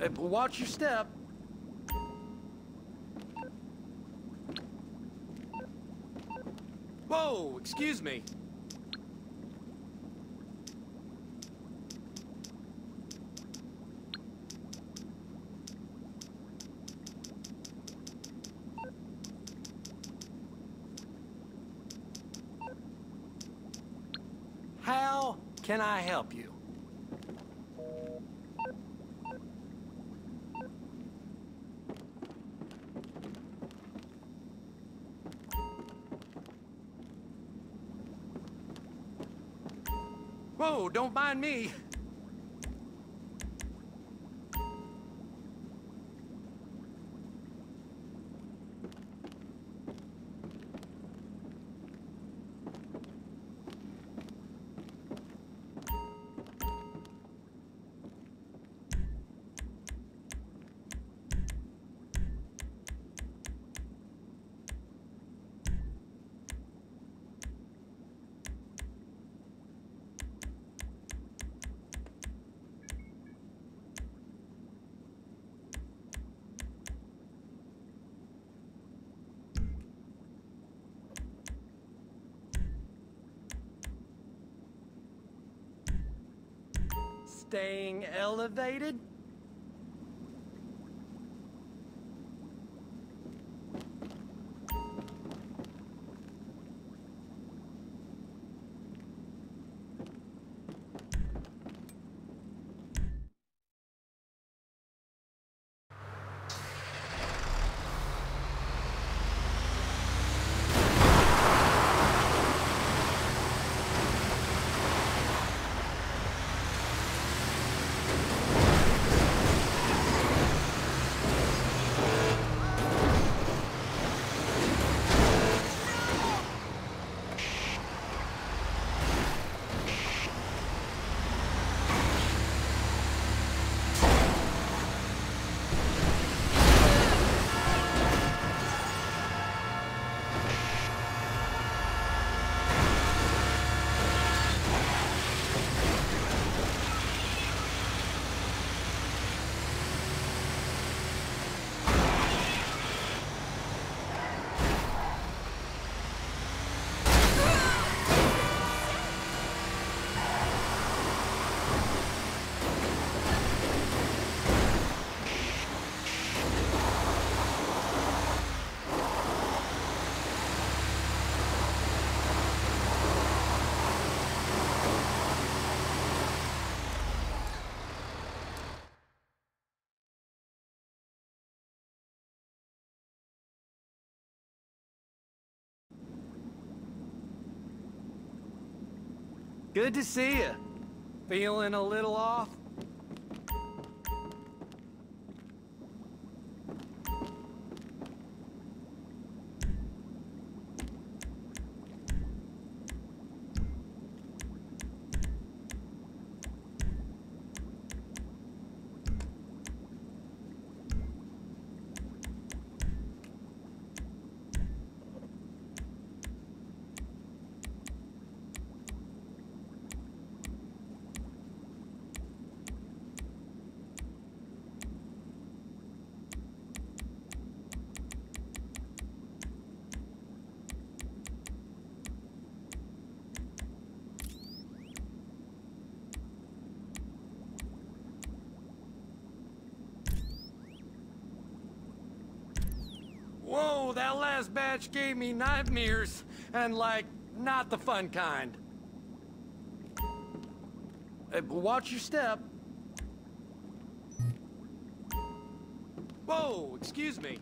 Uh, watch your step. Whoa, excuse me. How can I help you? Whoa, don't mind me. Staying elevated? Good to see you. Feeling a little off? Whoa, that last batch gave me nightmares, and like, not the fun kind. Uh, watch your step. Whoa, excuse me.